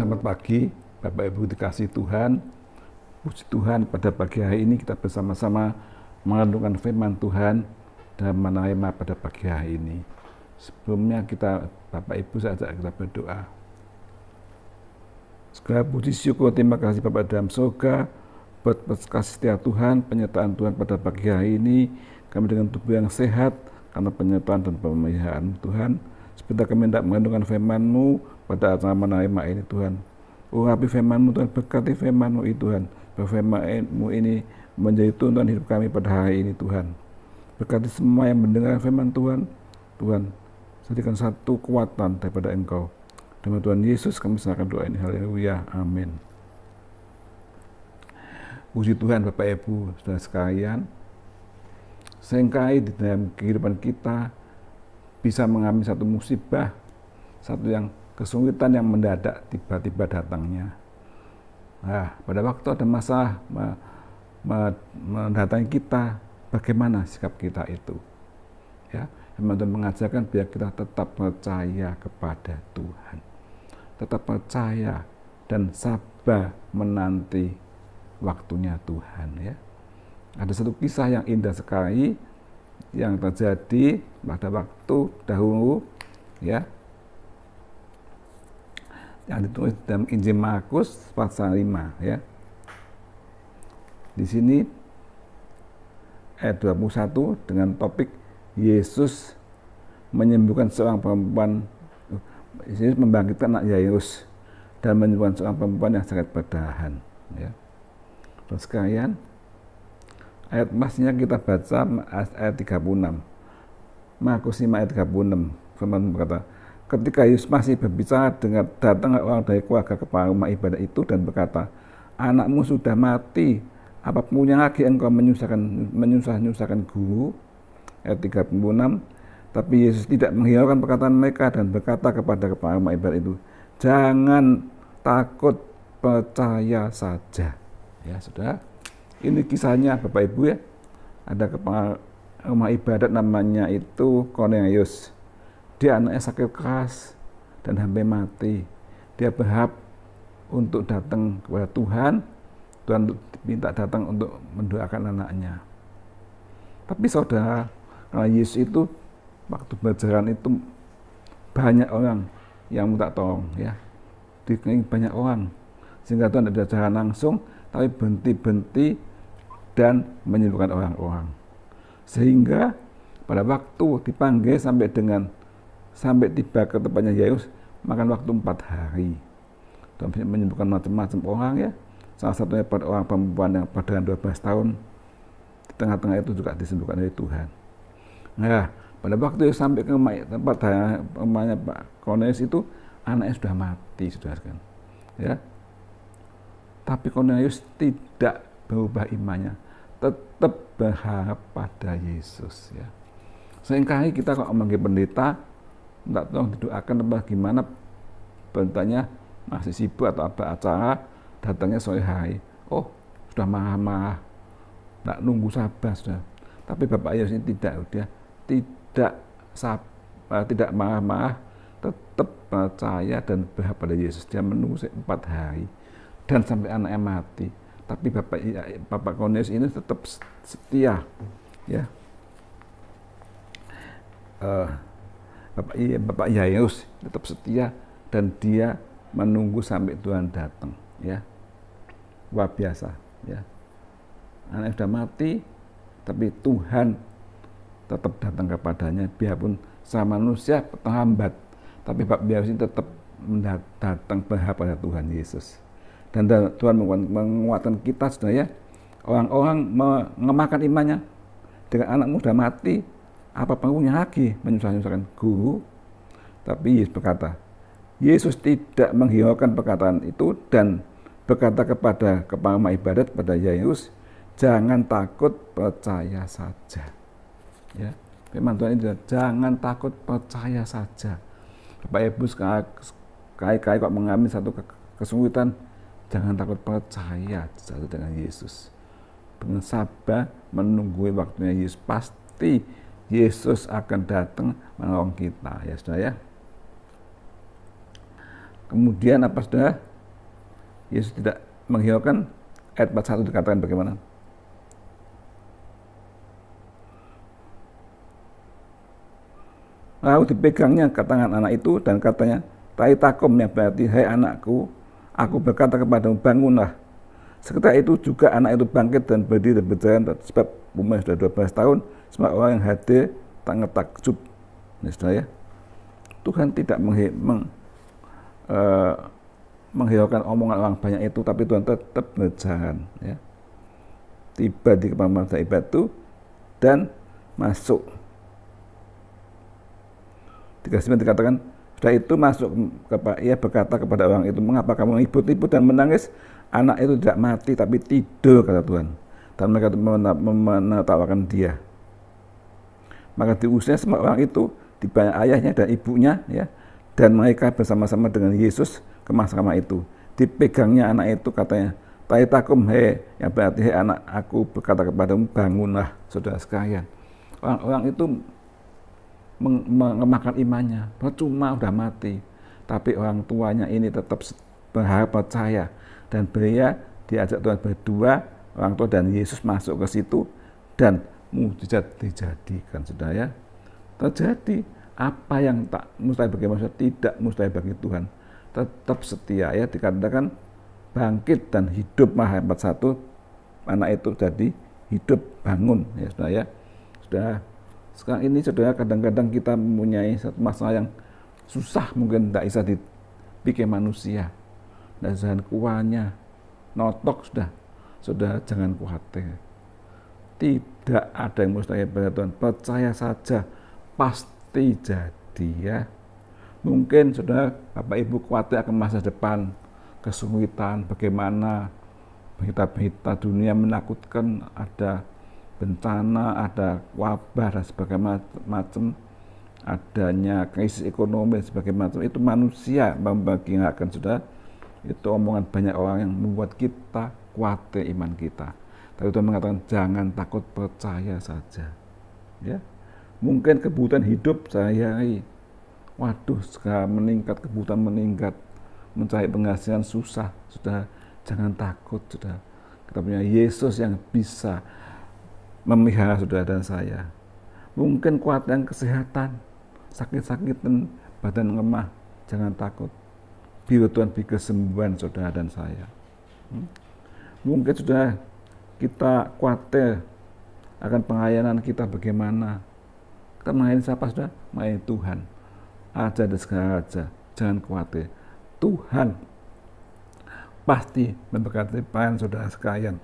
Selamat pagi, Bapak Ibu dikasih Tuhan. Puji Tuhan pada pagi hari ini kita bersama-sama mengandungkan firman Tuhan dan menerima pada pagi hari ini. Sebelumnya kita Bapak Ibu saya ajak kita berdoa. Segala puji syukur terima kasih Bapak dalam surga buat kasih setia Tuhan, penyertaan Tuhan pada pagi hari ini. Kami dengan tubuh yang sehat karena penyertaan dan pemeliharaan Tuhan. Sebentar kami tidak mengandungkan firman-Mu pada acara menerima ini Tuhan. Urapi firman-Mu Tuhan, berkati firman-Mu itu Tuhan. Firman-Mu ini menjadi tuntunan hidup kami pada hari ini Tuhan. Berkati semua yang mendengar firman Tuhan. Tuhan, jadikan satu kekuatan daripada Engkau. Demi Tuhan Yesus kami serahkan doa ini. Haleluya. Amin. Puji Tuhan Bapak Ibu, saudara sekalian. Sengkai di dalam kehidupan kita bisa mengalami satu musibah, satu yang kesulitan yang mendadak tiba-tiba datangnya. Nah, pada waktu ada masalah mendatangi kita, bagaimana sikap kita itu? Ya, Tuhan mengajarkan biar kita tetap percaya kepada Tuhan, tetap percaya dan sabar menanti waktunya Tuhan. Ya, ada satu kisah yang indah sekali yang terjadi pada waktu dahulu ya yang ditulis dalam Injil Markus pasal 5 ya. Di sini ayat 21 dengan topik Yesus menyembuhkan seorang perempuan Yesus membangkitkan anak Yairus dan menyembuhkan seorang perempuan yang sangat berdahan ya. Terus sekalian ayat emasnya kita baca ayat 36. Markus 5 ayat 36. Firman berkata, ketika Yesus masih berbicara dengan datang orang dari keluarga kepala rumah ibadah itu dan berkata, anakmu sudah mati, apa punya lagi engkau menyusahkan menyusah-nyusahkan guru? Ayat 36. Tapi Yesus tidak menghiraukan perkataan mereka dan berkata kepada kepala rumah ibadah itu, jangan takut percaya saja. Ya, sudah ini kisahnya Bapak Ibu ya. Ada kepala rumah ibadat namanya itu Cornelius. Dia anaknya sakit keras dan hampir mati. Dia berharap untuk datang kepada Tuhan. Tuhan minta datang untuk mendoakan anaknya. Tapi saudara, karena Yesus itu waktu berjalan itu banyak orang yang minta tolong ya. Dikelilingi banyak orang. Sehingga Tuhan tidak jalan langsung, tapi berhenti-berhenti dan menyembuhkan orang-orang. Sehingga pada waktu dipanggil sampai dengan sampai tiba ke tempatnya Yairus makan waktu empat hari. Dan menyembuhkan macam-macam orang ya. Salah satunya pada orang perempuan yang pada 12 tahun di tengah-tengah itu juga disembuhkan oleh Tuhan. Nah, pada waktu sampai ke tempat rumahnya Pak Cornelius itu anaknya sudah mati, sudah kan. Ya. Tapi Cornelius tidak berubah imannya, tetap berharap pada Yesus ya. Seringkali kita kalau memanggil pendeta, tidak tahu didoakan apa gimana, pendetanya masih sibuk atau apa acara, datangnya sore hari. Oh, sudah marah-marah, tidak nunggu sabar sudah. Tapi Bapak Yesus ini tidak, dia tidak sabar, tidak marah-marah, tetap percaya dan berharap pada Yesus. Dia menunggu empat hari dan sampai anaknya mati tapi Bapak Bapak Cornelius ini tetap setia ya uh, Bapak Bapak Yairus tetap setia dan dia menunggu sampai Tuhan datang ya. Luar biasa ya. Anak sudah mati tapi Tuhan tetap datang kepadanya. Biarpun sama manusia terhambat tapi Bapak Yairus ini tetap datang pada Tuhan Yesus. Dan Tuhan menguatkan kita sudah ya orang-orang mengemakan imannya. Dengan anak muda mati apa pengaruhnya lagi menyusah-nyusahkan guru tapi Yesus berkata Yesus tidak menghiraukan perkataan itu dan berkata kepada kepala ibadat pada Yairus jangan takut percaya saja ya firman Tuhan ini jangan takut percaya saja Bapak Ibu sekali-kali kok mengalami satu kesulitan Jangan takut percaya satu dengan Yesus. Dengan sabar menunggu waktunya Yesus. Pasti Yesus akan datang menolong kita ya saudara ya. Kemudian apa saudara? Yesus tidak menghiraukan ayat 41 dikatakan bagaimana? Lalu dipegangnya ke tangan anak itu dan katanya, Taitakum yang berarti, hai anakku, aku berkata kepadamu, bangunlah. Seketika itu juga anak itu bangkit dan berdiri dan berjalan, sebab umurnya sudah 12 tahun, semua orang yang hadir tak takjub. Ya. Tuhan tidak menghi, meng, uh, menghiraukan omongan orang banyak itu, tapi Tuhan tetap berjalan. Ya. Tiba di kepala itu dan masuk Dikasih dikatakan, sudah itu masuk ke ia berkata kepada orang itu, mengapa kamu ibut-ibut dan menangis? Anak itu tidak mati tapi tidur, kata Tuhan. Dan mereka menertawakan dia. Maka diusirnya semua orang itu, dibayar ayahnya dan ibunya, ya, dan mereka bersama-sama dengan Yesus ke mahkamah itu. Dipegangnya anak itu katanya, Taitakum he, yang berarti he anak aku berkata kepadamu bangunlah saudara sekalian. Orang-orang itu mengemakan imannya. Percuma udah mati. Tapi orang tuanya ini tetap berharap percaya. Dan beliau diajak Tuhan berdua, orang tua dan Yesus masuk ke situ. Dan mujizat dijadikan, saudara ya. Terjadi apa yang tak mustahil bagi manusia tidak mustahil bagi Tuhan. Tetap setia ya dikatakan bangkit dan hidup Maha satu anak itu jadi hidup bangun ya saudara ya. Sudah sekarang ini saudara kadang-kadang kita mempunyai satu masalah yang susah mungkin tidak bisa dibikin manusia. Dan kuahnya, notok sudah. Sudah jangan khawatir. Tidak ada yang mustahil pada Tuhan. Percaya saja, pasti jadi ya. Mungkin saudara, Bapak Ibu khawatir akan masa depan, kesulitan, bagaimana berita-berita dunia menakutkan ada bencana, ada wabah dan sebagainya macam adanya krisis ekonomi dan sebagainya macam itu manusia membagikan sudah itu omongan banyak orang yang membuat kita khawatir iman kita. Tapi Tuhan mengatakan jangan takut percaya saja. Ya, mungkin kebutuhan hidup saya waduh sekarang meningkat kebutuhan meningkat mencari penghasilan susah sudah jangan takut sudah kita punya Yesus yang bisa memihara saudara dan saya. Mungkin kuat yang kesehatan, sakit-sakitan, badan lemah, jangan takut. Biar Tuhan beri kesembuhan saudara dan saya. Hmm? Mungkin sudah kita khawatir akan pengayaan kita bagaimana. Kita mengayain siapa sudah? Mengayain Tuhan. Aja dan segala aja. Jangan khawatir. Tuhan pasti memberkati pan saudara sekalian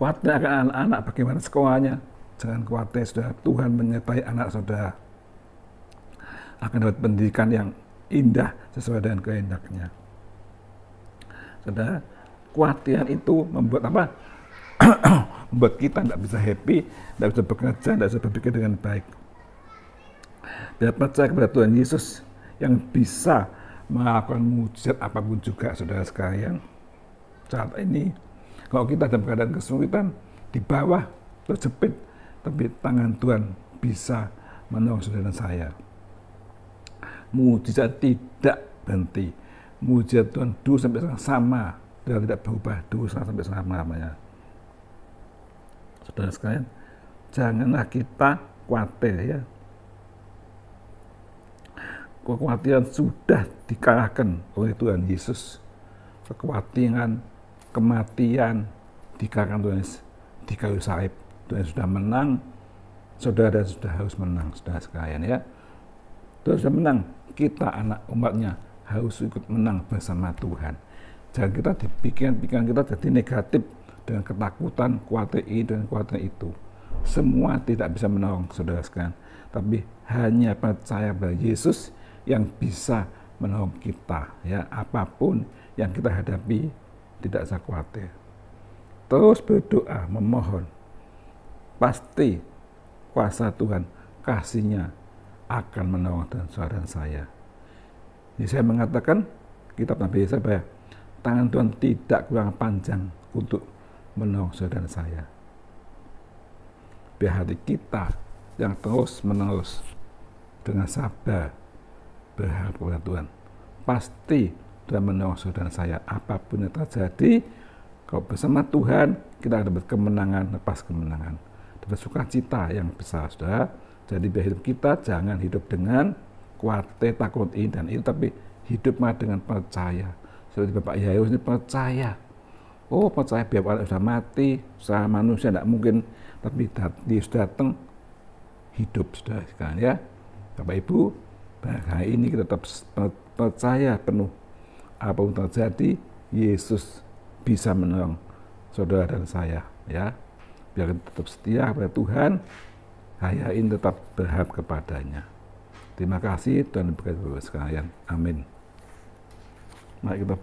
khawatir akan anak-anak bagaimana sekolahnya. Jangan khawatir, sudah Tuhan menyertai anak saudara. Akan dapat pendidikan yang indah sesuai dengan kehendaknya. Saudara, kekhawatiran itu membuat apa? membuat kita tidak bisa happy, tidak bisa bekerja, tidak bisa berpikir dengan baik. Dan percaya kepada Tuhan Yesus yang bisa melakukan mujizat apa pun juga, saudara sekalian. Saat ini kalau kita dalam keadaan kesulitan, di bawah terjepit, tapi tangan Tuhan bisa menolong saudara saya. Mujizat tidak berhenti. Mujizat Tuhan dulu sampai sekarang sama, dan tidak berubah dulu sampai sekarang namanya. Saudara sekalian, janganlah kita khawatir ya. Kekhawatiran sudah dikalahkan oleh Tuhan Yesus. Kekhawatiran kematian dikarenakan Tuhan di kayu salib. Tuhan sudah menang, saudara sudah harus menang, saudara sekalian ya. Tuhan sudah menang, kita anak umatnya harus ikut menang bersama Tuhan. Jangan kita dipikiran-pikiran kita jadi negatif dengan ketakutan, khawatir ini dan khawatir itu. Semua tidak bisa menolong saudara sekalian. Tapi hanya percaya pada Yesus yang bisa menolong kita. ya Apa pun yang kita hadapi, tidak usah khawatir. Terus berdoa, memohon. Pasti kuasa Tuhan, kasihnya akan menolong dan saudara saya. Ini saya mengatakan, kitab Nabi Yesaya, tangan Tuhan tidak kurang panjang untuk menolong saudara saya. Biar hati kita yang terus menerus dengan sabar berharap kepada Tuhan. Pasti dan menolong saudara saya. Apa pun yang terjadi, kalau bersama Tuhan, kita dapat kemenangan, lepas kemenangan. Dapat sukacita yang besar, saudara. Jadi biar hidup kita jangan hidup dengan kuatir, takut ini dan itu, tapi hidup dengan percaya. Seperti Bapak Yairus ini percaya. Oh percaya biar orang sudah mati, usaha manusia tidak mungkin, tapi dia sudah datang, hidup sudah sekarang ya. Bapak Ibu, hari ini kita tetap percaya penuh apa pun terjadi, Yesus bisa menolong saudara dan saya ya. Biar kita tetap setia kepada Tuhan, hari ini tetap berharap kepadanya. Terima kasih Tuhan berkati Bapak sekalian. Amin. Mari kita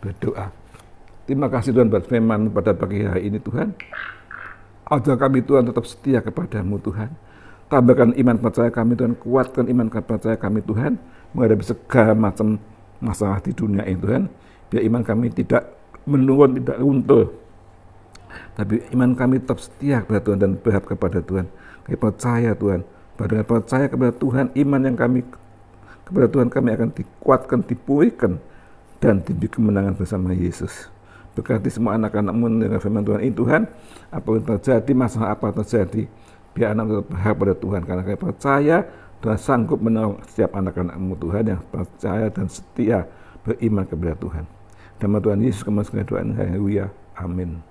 berdoa. Terima kasih Tuhan buat firman pada pagi hari ini Tuhan. Ajar kami Tuhan tetap setia kepadamu Tuhan. Tambahkan iman percaya kami Tuhan, kuatkan iman percaya kami Tuhan menghadapi segala macam masalah di dunia ini Tuhan. Biar iman kami tidak menurun, tidak runtuh. Tapi iman kami tetap setia kepada Tuhan dan berharap kepada Tuhan. Kami percaya Tuhan. Dengan percaya kepada Tuhan, iman yang kami kepada Tuhan kami akan dikuatkan, dipulihkan, dan diberi kemenangan bersama Yesus. Berkati semua anak-anakmu dengan firman Tuhan ini Tuhan, apa yang terjadi, masalah apa terjadi, biar anak tetap berharap pada Tuhan karena kami percaya dan sanggup menolong setiap anak-anakmu Tuhan yang percaya dan setia beriman kepada Tuhan. Nama Tuhan Yesus kemasukan doa haleluya. Amin.